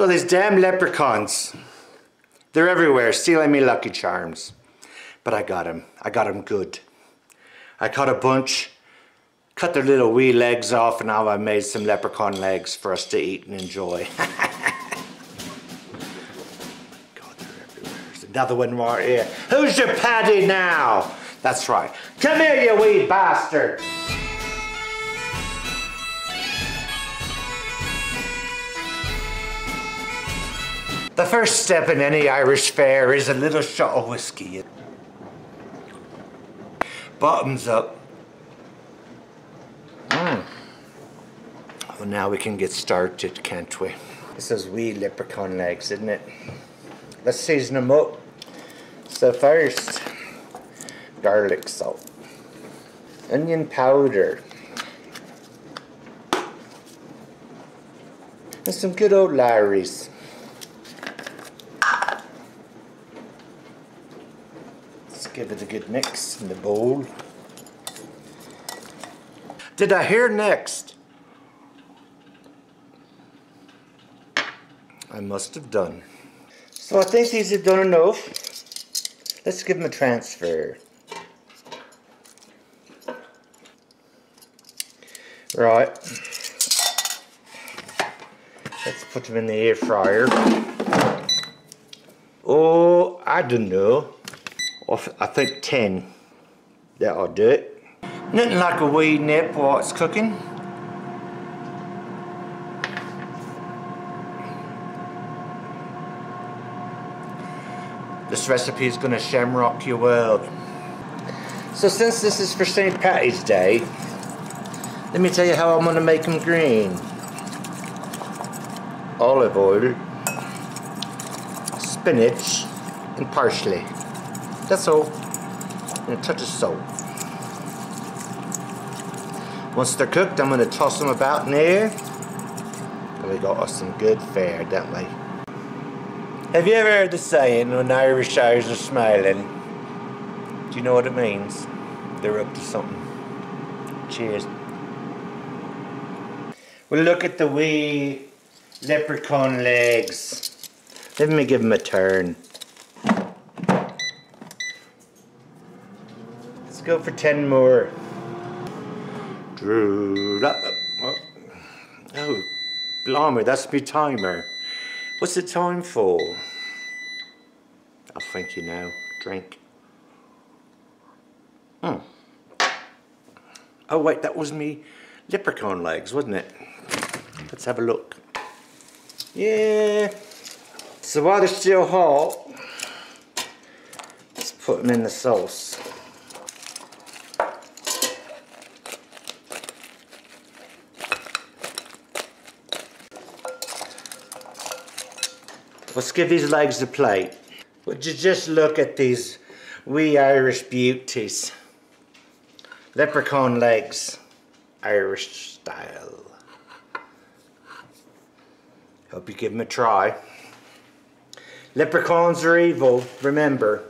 So these damn leprechauns, they're everywhere stealing me Lucky Charms. But I got them. I got them good. I caught a bunch, cut their little wee legs off, and now I made some leprechaun legs for us to eat and enjoy. God, they're everywhere. There's another one right here. Who's your paddy now? That's right. Come here, you wee bastard. The first step in any Irish fair is a little shot of whiskey. Bottoms up. Mm. Well, now we can get started, can't we? This is wee leprechaun legs, isn't it? Let's season them up. So first, garlic salt, onion powder, and some good old Lawry's. Give it a good mix in the bowl. Did I hear next? I must have done. So I think these have done enough. Let's give them a transfer. Right. Let's put them in the air fryer. Oh, I don't know. I think 10. That'll do it. Nothing like a wee nip while it's cooking. This recipe is going to shamrock your world. So since this is for St. Patty's Day, let me tell you how I'm going to make them green. Olive oil, spinach, and parsley. That's all. A touch of salt. Once they're cooked, I'm going to toss them about in the air. And we got us some good fare, don't we? Have you ever heard the saying, when Irish eyes are smiling? Do you know what it means? They're up to something. Cheers. Well, look at the wee leprechaun legs. Let me give them a turn. Go for 10 more. Oh, oh, blimey, that's my timer. What's the time for? I'll thank you now. Drink. Hmm. Oh wait, that was me leprechaun legs, wasn't it? Let's have a look. Yeah. So while they're still hot, let's put them in the sauce. Let's give these legs a plate. Would you just look at these wee Irish beauties. Leprechaun legs, Irish style. Hope you give them a try. Leprechauns are evil, remember.